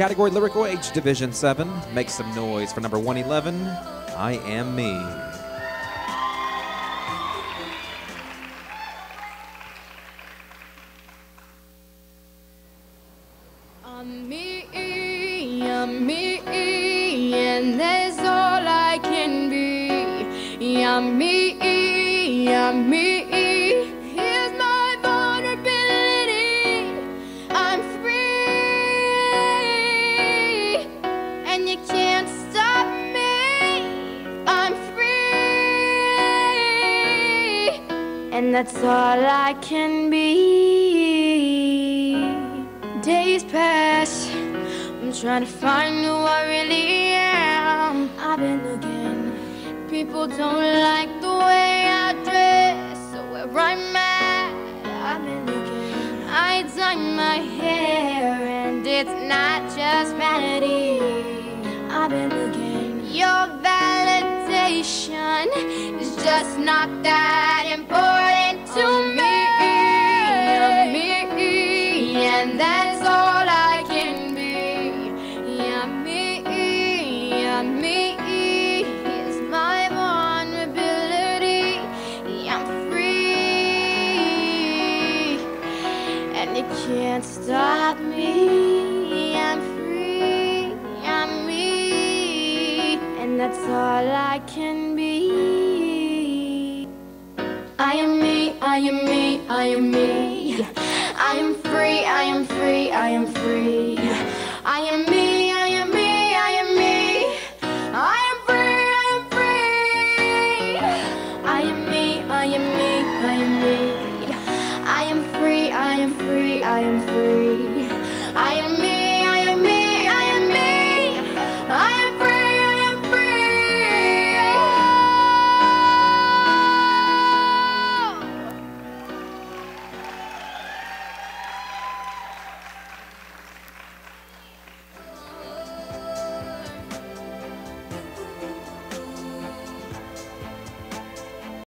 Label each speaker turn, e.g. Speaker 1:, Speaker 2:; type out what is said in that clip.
Speaker 1: Category Lyrical Age Division 7. Make some noise for number 111. I Am Me.
Speaker 2: I'm me, I'm me, and that's all I can be. I'm me, I'm me. And that's all I can be. Days pass, I'm trying to find who I really am. I've been looking, people don't like the way I dress, so where I'm at. I've been looking, I dye my hair, and it's not just vanity. I've been looking, your validation is just not that important that's all I can be. Yeah, me, yeah, me is my vulnerability. I'm free, and you can't stop me. I'm free, I'm me, and that's all I can be. I am me, I am me, I am me. I am free, I am free. I am me, I am me, I am me. I am free, I am free. I am me, I am me, I am me. I am free, I am free, I am free. I am me.